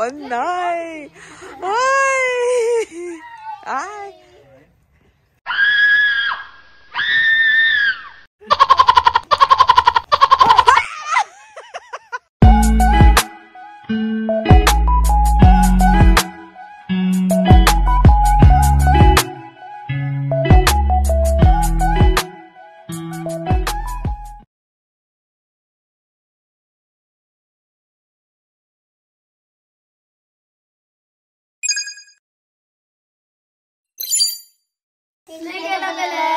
Oh, online. Oi! Ai! Dile que la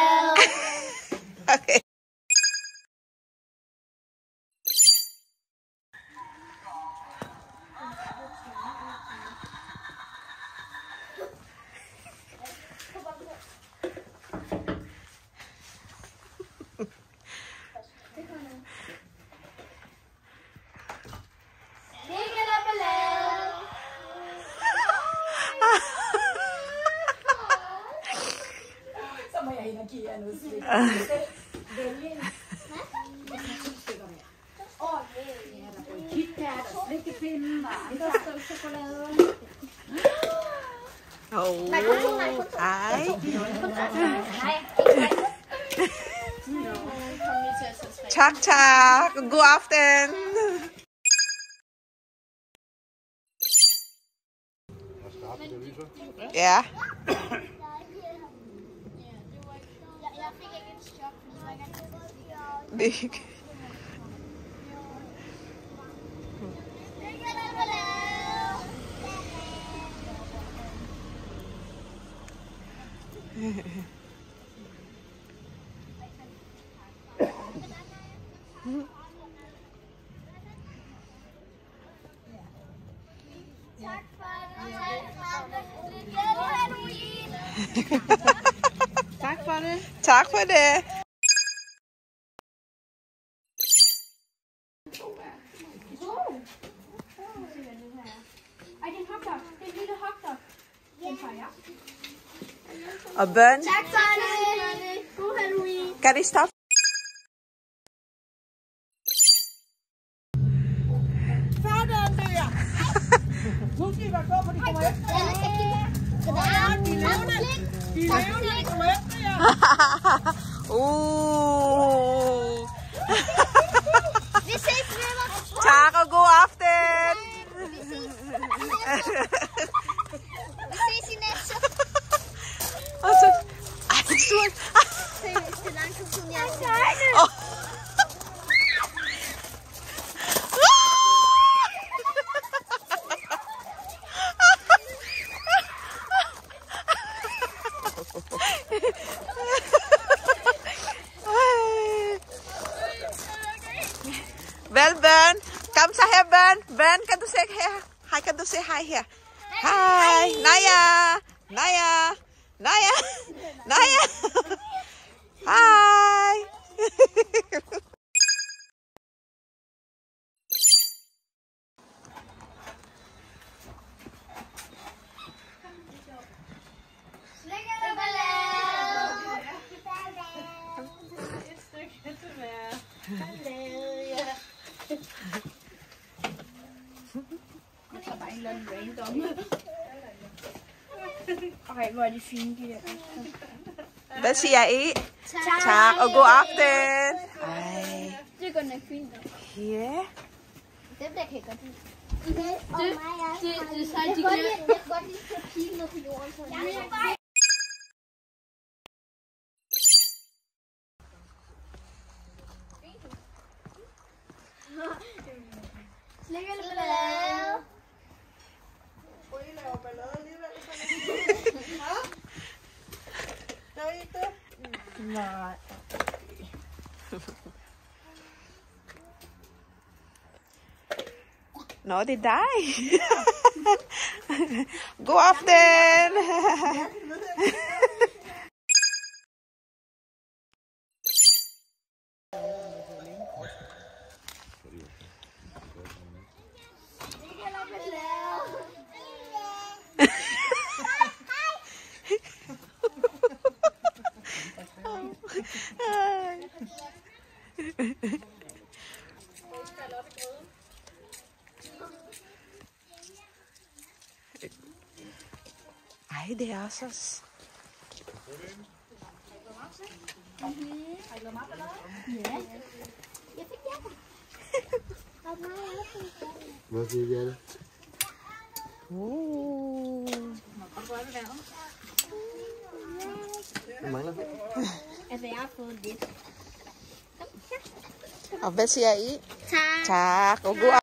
Oh, cũng Chak chak. Good afternoon. Yeah. Ballade. Tak for det. Tak for det. Urban. Jackson. Can stop? Ooh. This is do say hi here. Hi, Naya, Naya, Naya, Naya. hi. Hallelujah. and then rain down. Alright, what do you think? Does she eat? Cha. Oh, go after. You're gonna them. Yeah. not happy. no, they die. Go off then. ai de asas. Nasıl yiyelim? Oo. A ver se aí. Tá. Tá.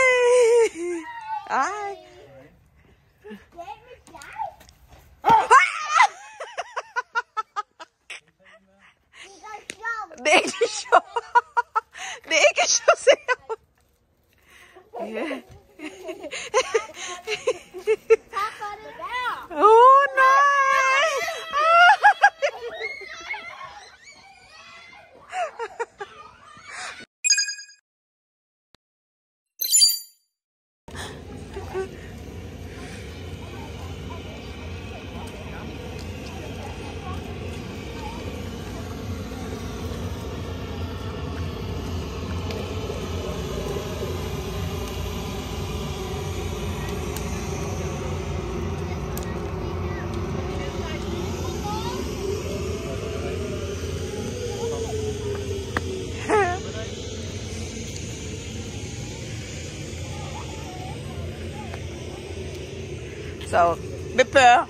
Så, Beppe. Er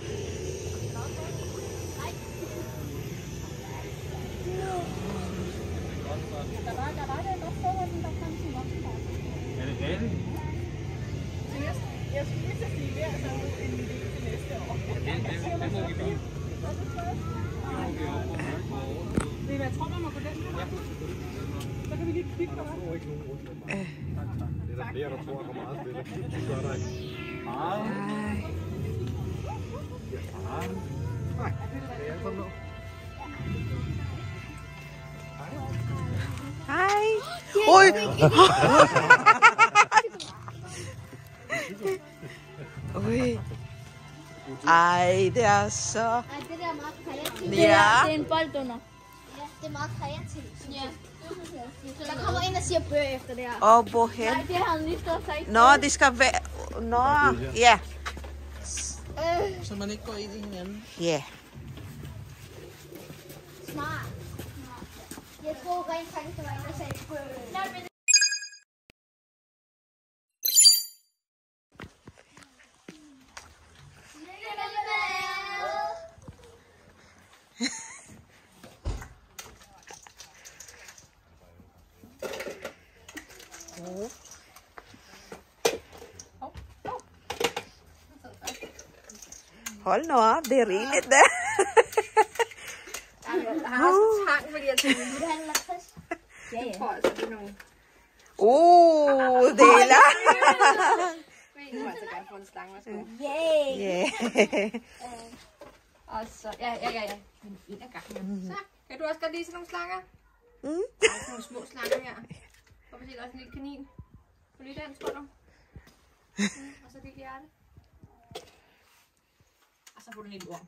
det rigtigt? Det er der flere, der tror, der kommer meget stille. Det gør der ikke. Meget. Oj. Oj. Ej, det er så... Ej, det der er meget kreativt. Ja. Det er en bold under. Ja, det er meget kreativt. Ja. Så der kommer en og siger bøger efter det her. Åh, oh, hvorhen? Nej, det har han lige stået sig. Nå, det skal være... Nå, ja. Øh, Så man ikke går ind i hinanden. Ja. smart. Hold on, they're in it there. Har også tang, fordi jeg tænkte, Vil du have en lakrids? Ja, ja. jeg tror altså, det er nogle... Uh, det er langt. Jeg må altså gerne få en slange, værsgo. Yay! Yeah. Og så, ja, ja, ja, ja. Men en af gangen. Så, kan du også godt lide sådan nogle slanger? Mm. Der er sådan nogle små slanger her. Hvorfor siger der også en lille kanin? På lige den, tror du? Mm, og så et lille hjerte. Og så får du en lille orm.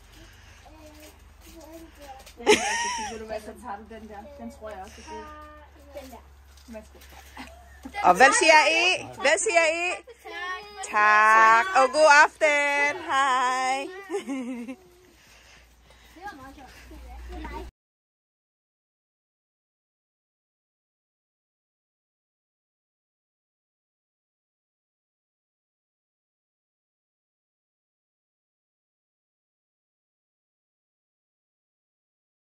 Den er rigtig fin. Ved den der. Den tror jeg også er god. Der. Værsgo. Og hvad siger I? Hvad siger I? Tak. Og god aften. Hej. Det var meget.